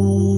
Ooh.